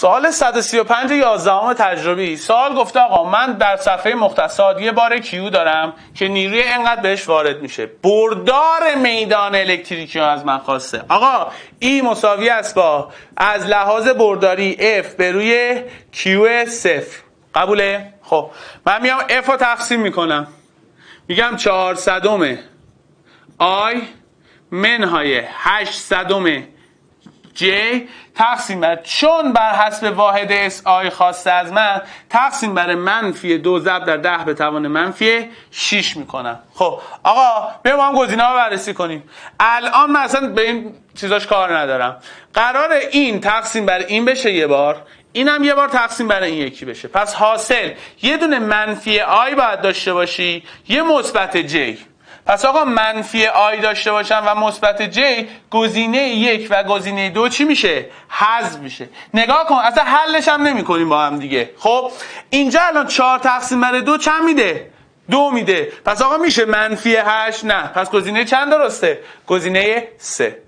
سوال 135 11 تجربی. سوال گفته آقا من در صفحه مختصات یه بار کیو دارم که نیروی انقدر بهش وارد میشه. بردار میدان الکتریکی از من خواسته. آقا ای مساوی است با از لحاظ برداری F به روی کیو صفر. قبوله؟ خب من میام F رو تقسیم می‌کنم. میگم 400 آی منهای 800 J تقسیم بر چون بر حسب واحد SI خواسته از من تقسیم بر منفی دو ضرب در ده به توان منفی 6 می‌کنم. خب آقا بیا ما هم گزینه ها بررسی کنیم. الان من اصلا به این چیزاش کار ندارم. قرار این تقسیم بر این بشه یه بار اینم یه بار تقسیم بر این یکی بشه. پس حاصل یه دونه منفی i باید داشته باشی یه مثبت j. پس آقا منفی i داشته باشم و مثبت j گزینه یک و گزینه دو چی میشه؟ حذف میشه. نگاه کن اصلا حلش هم نمی کنیم با هم دیگه. خب اینجا الان چهار تقسیم بر دو چند میده؟ دو میده. پس آقا میشه منفی هشت؟ نه. پس گزینه چند درسته؟ گزینه سه.